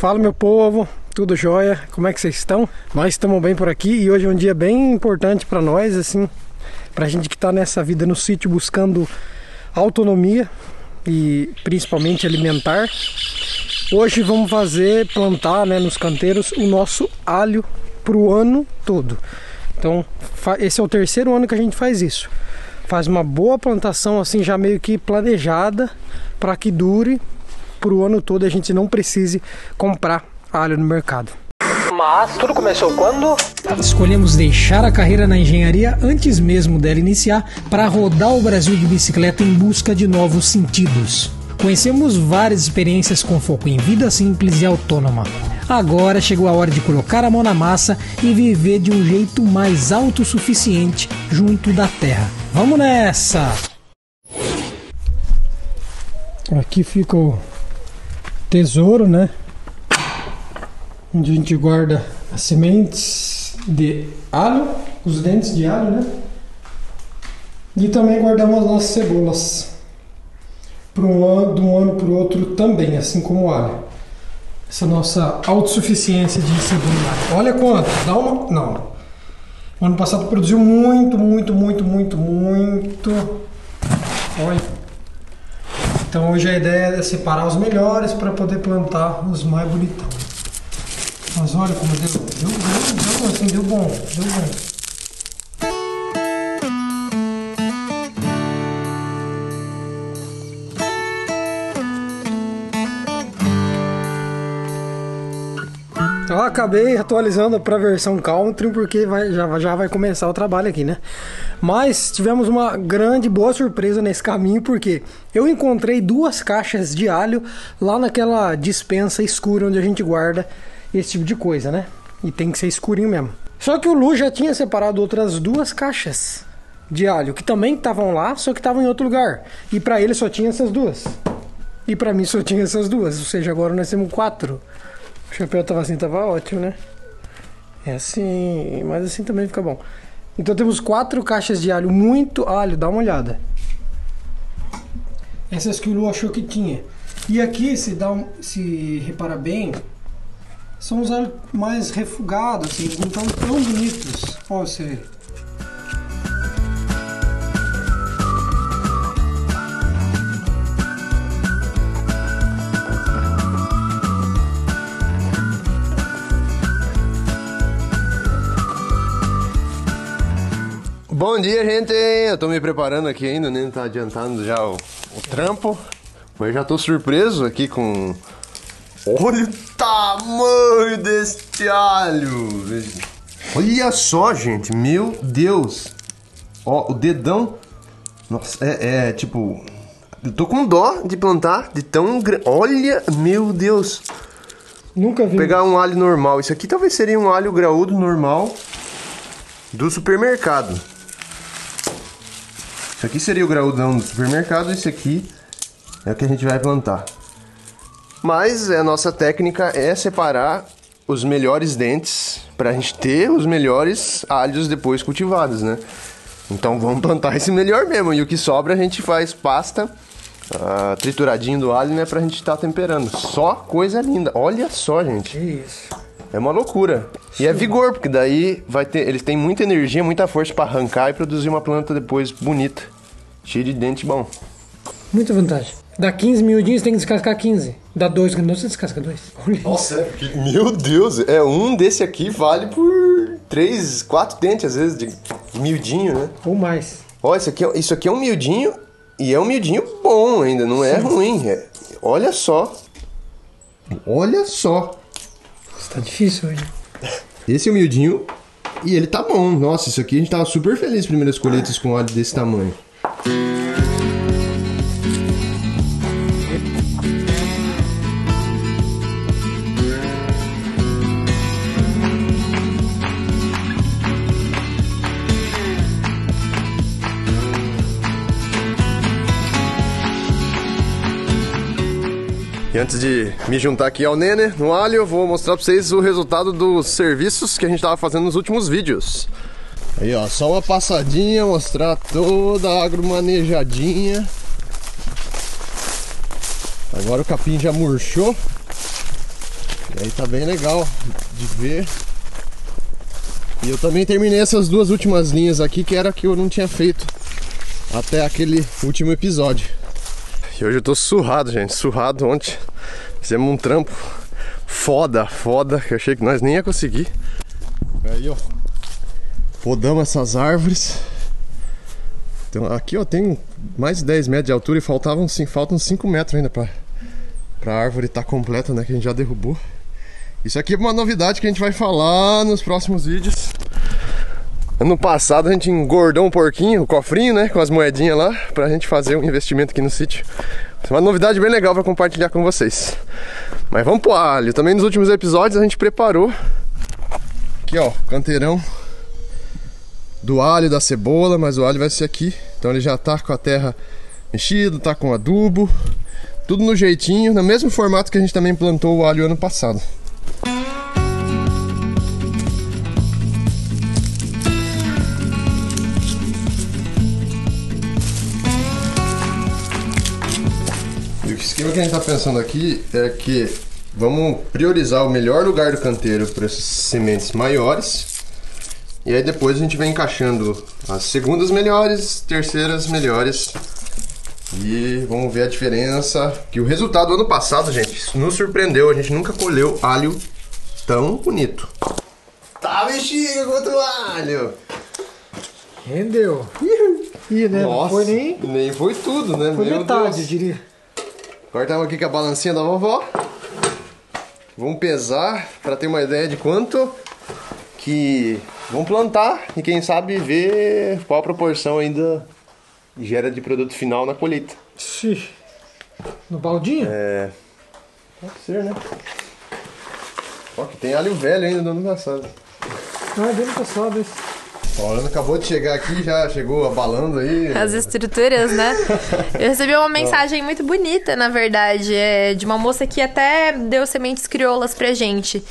Fala meu povo, tudo jóia? Como é que vocês estão? Nós estamos bem por aqui e hoje é um dia bem importante para nós, assim, pra gente que está nessa vida no sítio buscando autonomia e principalmente alimentar. Hoje vamos fazer, plantar né, nos canteiros o nosso alho para o ano todo. Então, esse é o terceiro ano que a gente faz isso. Faz uma boa plantação assim já meio que planejada para que dure para o ano todo a gente não precise comprar alho no mercado. Mas tudo começou quando? Escolhemos deixar a carreira na engenharia antes mesmo dela iniciar para rodar o Brasil de bicicleta em busca de novos sentidos. Conhecemos várias experiências com foco em vida simples e autônoma. Agora chegou a hora de colocar a mão na massa e viver de um jeito mais autossuficiente junto da terra. Vamos nessa! Aqui fica o tesouro, né? Onde a gente guarda as sementes de alho, os dentes de alho, né? E também guardamos as nossas cebolas. Para um ano, de um ano para o outro também, assim como o alho. Essa nossa autossuficiência de cebola. Olha quanto, dá uma. Não. O ano passado produziu muito, muito, muito, muito, muito. Olha. Então hoje a ideia é separar os melhores para poder plantar os mais bonitão. Mas olha como deu, deu, deu, deu assim, deu bom, deu bom. Eu acabei atualizando para a versão Country porque vai, já, já vai começar o trabalho aqui, né? Mas tivemos uma grande boa surpresa nesse caminho porque eu encontrei duas caixas de alho lá naquela dispensa escura onde a gente guarda esse tipo de coisa, né? E tem que ser escurinho mesmo. Só que o Lu já tinha separado outras duas caixas de alho que também estavam lá, só que estavam em outro lugar. E para ele só tinha essas duas. E para mim só tinha essas duas, ou seja, agora nós temos quatro. O chapéu tava assim, tava ótimo, né? É assim, mas assim também fica bom. Então temos quatro caixas de alho, muito alho, dá uma olhada. Essas que o Lu achou que tinha. E aqui, se, dá um, se repara bem, são os alhos mais refugados, assim, não estão tão bonitos. Ó, você Bom dia, gente! Eu tô me preparando aqui ainda, nem tá adiantando já o, o trampo. Mas já tô surpreso aqui com. Olha o tamanho deste alho! Olha só, gente! Meu Deus! Ó, o dedão. Nossa, é, é tipo. Eu tô com dó de plantar de tão grande. Olha, meu Deus! Nunca vi. Pegar um alho normal. Isso aqui talvez seria um alho graúdo normal do supermercado. Isso aqui seria o graudão do supermercado, esse aqui é o que a gente vai plantar. Mas a nossa técnica é separar os melhores dentes para a gente ter os melhores alhos depois cultivados, né? Então vamos plantar esse melhor mesmo. E o que sobra a gente faz pasta, uh, trituradinho do alho, né? Pra gente estar tá temperando. Só coisa linda. Olha só, gente. Que isso. É uma loucura. Sim. E é vigor, porque daí vai ter, eles têm muita energia, muita força para arrancar e produzir uma planta depois bonita, cheia de dente bom. Muita vantagem. Dá 15 miudinhos, tem que descascar 15. Dá 2, não você descasca 2. Nossa, é, meu Deus, é um desse aqui vale por 3, 4 dentes às vezes de miudinho, né? Ou mais. Ó, isso aqui, é, isso aqui é um miudinho e é um miudinho bom ainda, não é Sim. ruim. É, olha só. Olha só. Tá difícil hoje. Esse o miudinho e ele tá bom. Nossa, isso aqui a gente tava super feliz primeiras colheitas com óleo desse tamanho. E antes de me juntar aqui ao Nene, no alho, eu vou mostrar pra vocês o resultado dos serviços que a gente tava fazendo nos últimos vídeos. Aí ó, só uma passadinha, mostrar toda a agromanejadinha. Agora o capim já murchou. E aí tá bem legal de ver. E eu também terminei essas duas últimas linhas aqui, que era que eu não tinha feito até aquele último episódio. E hoje eu tô surrado, gente, surrado ontem. Fizemos um trampo foda, foda, que eu achei que nós nem ia conseguir. Aí, ó. Podamos essas árvores. Então, aqui, ó, tem mais de 10 metros de altura e faltavam, sim, faltam 5 metros ainda pra, pra árvore estar tá completa, né? Que a gente já derrubou. Isso aqui é uma novidade que a gente vai falar nos próximos vídeos. Ano passado a gente engordou um porquinho, o cofrinho, né? Com as moedinhas lá, pra gente fazer um investimento aqui no sítio. É uma novidade bem legal para compartilhar com vocês. Mas vamos pro alho. Também nos últimos episódios a gente preparou aqui, ó, canteirão do alho da cebola, mas o alho vai ser aqui. Então ele já tá com a terra mexida, tá com adubo, tudo no jeitinho, no mesmo formato que a gente também plantou o alho ano passado. Esquema que a gente está pensando aqui é que vamos priorizar o melhor lugar do canteiro para essas sementes maiores e aí depois a gente vem encaixando as segundas melhores, terceiras melhores. E vamos ver a diferença. Que o resultado do ano passado, gente, nos surpreendeu. A gente nunca colheu alho tão bonito. Tá bexiga contra o alho. Rendeu. Ih, né? Nossa, não foi nem. Nem foi tudo, né? Foi Meu metade, Deus. eu diria. Agora estamos aqui com a balancinha da vovó. Vamos pesar para ter uma ideia de quanto que vamos plantar e quem sabe ver qual a proporção ainda gera de produto final na colheita. Ixi. No baldinho? É. Pode ser, né? Ó, que tem alho velho ainda do ano passado. Ah, bem no passado esse. A acabou de chegar aqui, já chegou abalando aí. As estruturas, né? Eu recebi uma mensagem muito bonita, na verdade, é, de uma moça que até deu sementes crioulas pra gente.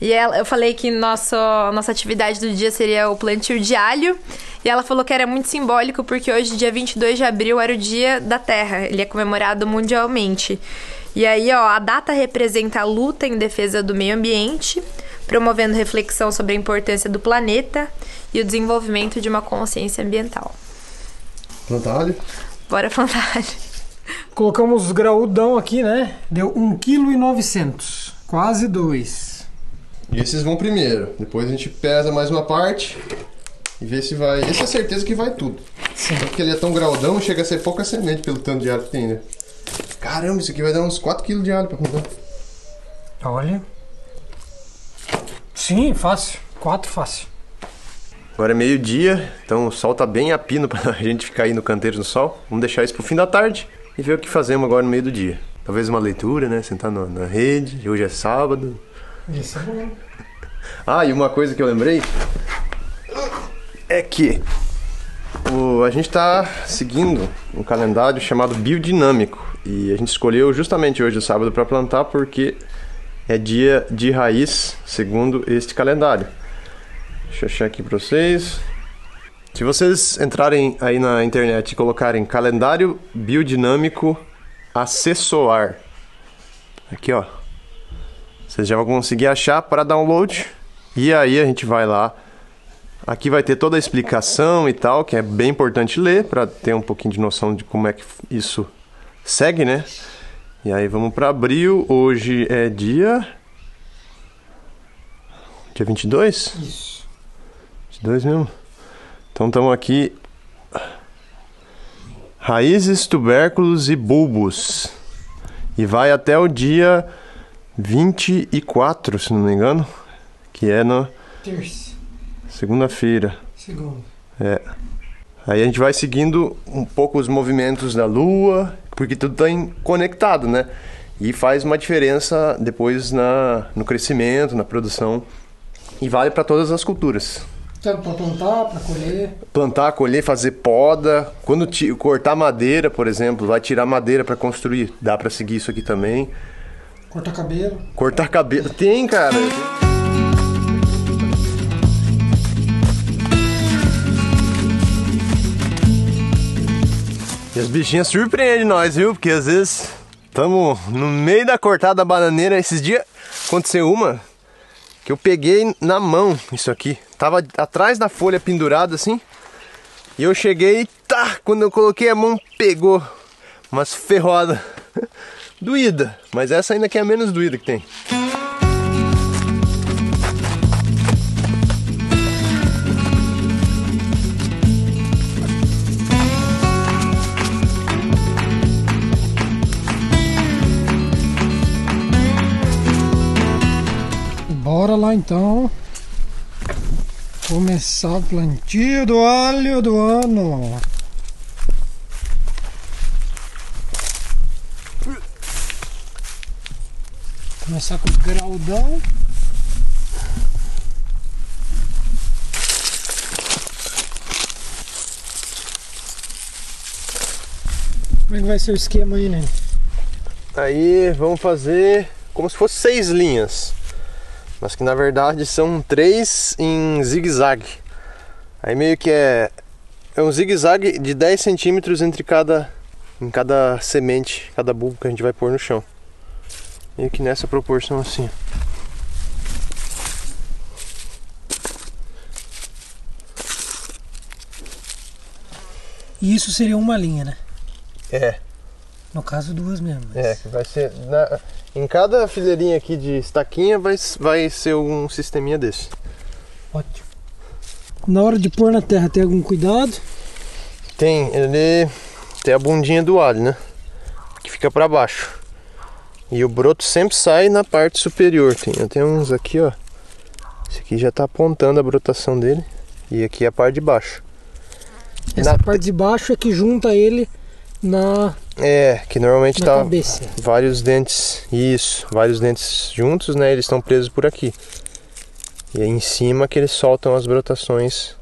E ela, eu falei que nossa, nossa atividade do dia seria o plantio de alho. E ela falou que era muito simbólico porque hoje, dia 22 de abril, era o Dia da Terra. Ele é comemorado mundialmente. E aí, ó, a data representa a luta em defesa do meio ambiente, promovendo reflexão sobre a importância do planeta e o desenvolvimento de uma consciência ambiental. Plantar alho? Bora plantar. Colocamos graudão aqui, né? Deu 1,9 kg. Quase 2. E esses vão primeiro. Depois a gente pesa mais uma parte e vê se vai. Esse é certeza que vai tudo. Sim. Só porque ele é tão graudão, chega a ser pouca semente pelo tanto de alho que tem, né? Caramba, isso aqui vai dar uns 4kg de alho pra plantar. Olha. Sim, fácil. 4 fácil. Agora é meio-dia, então o sol tá bem a pino pra gente ficar aí no canteiro no sol. Vamos deixar isso pro fim da tarde e ver o que fazemos agora no meio do dia. Talvez uma leitura, né? Sentar na, na rede. Hoje é sábado. Isso é bom. Ah, e uma coisa que eu lembrei é que o, a gente está seguindo um calendário chamado biodinâmico e a gente escolheu justamente hoje o sábado para plantar porque é dia de raiz segundo este calendário. Deixa eu achar aqui para vocês. Se vocês entrarem aí na internet e colocarem calendário biodinâmico acessoar, aqui ó, vocês já vão conseguir achar para download. E aí a gente vai lá. Aqui vai ter toda a explicação e tal, que é bem importante ler para ter um pouquinho de noção de como é que isso segue, né? E aí vamos para abril. Hoje é dia dia 22? Isso. 22 mesmo. Então estamos aqui raízes, tubérculos e bulbos. E vai até o dia 24, se não me engano, que é na Terça. segunda-feira. Segundo. É. Aí a gente vai seguindo um pouco os movimentos da lua, porque tudo está conectado, né? E faz uma diferença depois na, no crescimento, na produção. E vale para todas as culturas. Tanto para plantar, para colher. Plantar, colher, fazer poda. Quando cortar madeira, por exemplo, vai tirar madeira para construir. Dá para seguir isso aqui também. Cortar cabelo. Cortar cabelo. Tem, cara. E as bichinhas surpreendem nós, viu? Porque às vezes Tamo no meio da cortada bananeira. Esses dias aconteceu uma que eu peguei na mão isso aqui. Tava atrás da folha pendurado assim. E eu cheguei e tá, quando eu coloquei a mão, pegou umas ferroadas. doída, mas essa ainda que é a menos doída que tem. Lá então começar o plantio do alho do ano. Começar com os graudão. Como é que vai ser o esquema aí, né? Aí vamos fazer como se fosse seis linhas, mas que na verdade são três em zigue-zague. Aí meio que é, é um zigue-zague de 10 centímetros entre cada, em cada semente, cada bulbo que a gente vai pôr no chão. Meio que nessa proporção assim. E isso seria uma linha, né? É. No caso, duas mesmo. mas- É, que vai ser. na- em cada fileirinha aqui de estaquinha vai, vai ser um sisteminha desse. Ótimo. Na hora de pôr na terra, tem algum cuidado? Tem, ele tem a bundinha do alho, né? Que fica pra baixo. E o broto sempre sai na parte superior. Tem, eu tenho uns aqui, ó. Esse aqui já tá apontando a brotação dele. E aqui é a parte de baixo. Essa Na parte de baixo é que junta ele na, É, que normalmente na tá cabeça. vários dentes. Isso, vários dentes juntos, né? Eles estão presos por aqui. E aí em cima que eles soltam as brotações.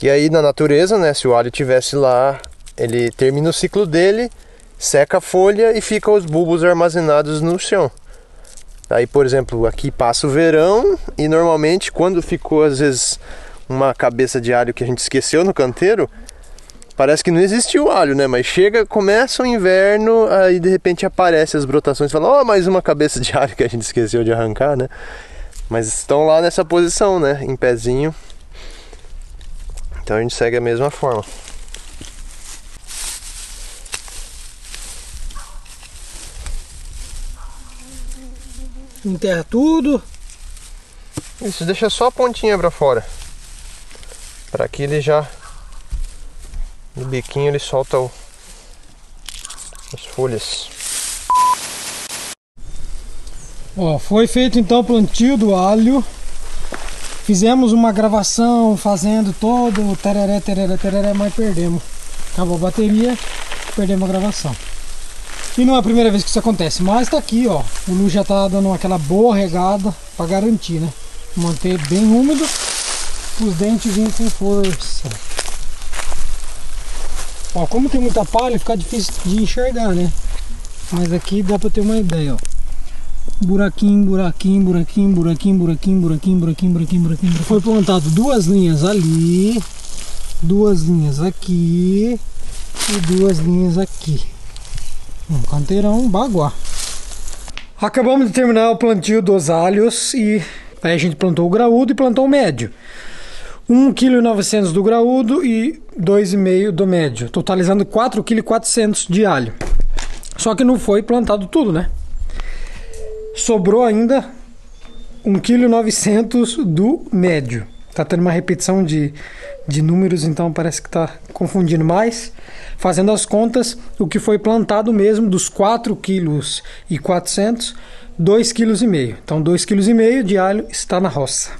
E aí na natureza, né? Se o alho tivesse lá, ele termina o ciclo dele, seca a folha e fica os bulbos armazenados no chão. Aí, por exemplo, aqui passa o verão e normalmente quando ficou às vezes uma cabeça de alho que a gente esqueceu no canteiro, parece que não existiu alho, né? Mas chega, começa o inverno, aí de repente aparece as brotações, fala, ó, mais uma cabeça de alho que a gente esqueceu de arrancar, né? Mas estão lá nessa posição, né? Em pezinho. Então a gente segue a mesma forma. Enterra tudo. Isso, deixa só a pontinha pra fora. Pra que ele já. No biquinho ele solta o... as folhas. Ó, foi feito então o plantio do alho. Fizemos uma gravação fazendo todo o tereré, tereré, tereré, mas perdemos. Acabou a bateria, perdemos a gravação. E não é a primeira vez que isso acontece, mas tá aqui, ó. O Lu já tá dando aquela boa regada pra garantir, né? Manter bem úmido, os dentes virem com força. Ó, como tem muita palha, fica difícil de enxergar, né? Mas aqui dá pra ter uma ideia, ó. Buraquinho, buraquinho, buraquinho, buraquinho, buraquinho, buraquinho, buraquinho, buraquinho, buraquinho. Foi plantado duas linhas ali, duas linhas aqui e duas linhas aqui. Um canteirão, baguá. Acabamos de terminar o plantio dos alhos e aí a gente plantou o graúdo e plantou o médio. 1,9 kg do graúdo e 2,5 do médio, totalizando 4,4 kg de alho. Só que não foi plantado tudo, né? Sobrou ainda 1,9 kg do médio. Tá tendo uma repetição de, de números, então parece que tá confundindo mais. Fazendo as contas, o que foi plantado mesmo dos 4 kg e 400, 2,5 kg. Então 2,5 kg de alho está na roça.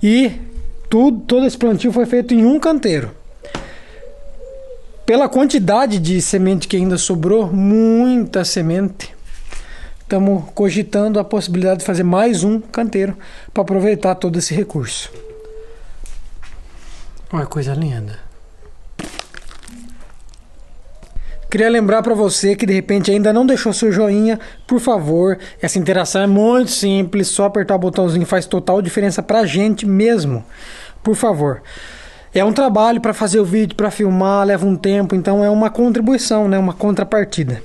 E tudo, todo esse plantio foi feito em um canteiro. Pela quantidade de semente que ainda sobrou, muita semente, estamos cogitando a possibilidade de fazer mais um canteiro para aproveitar todo esse recurso. Olha coisa linda. Queria lembrar para você que de repente ainda não deixou seu joinha, por favor, essa interação é muito simples, só apertar o botãozinho faz total diferença pra gente mesmo. Por favor. É um trabalho para fazer o vídeo, para filmar, leva um tempo, então é uma contribuição, né, uma contrapartida.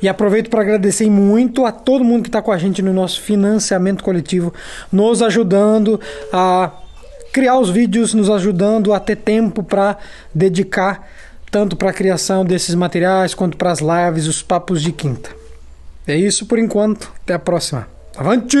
E aproveito para agradecer muito a todo mundo que está com a gente no nosso financiamento coletivo, nos ajudando a criar os vídeos, nos ajudando a ter tempo para dedicar tanto para a criação desses materiais quanto para as lives, os papos de quinta. É isso por enquanto. Até a próxima. Avante!